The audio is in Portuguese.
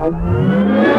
Música